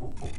you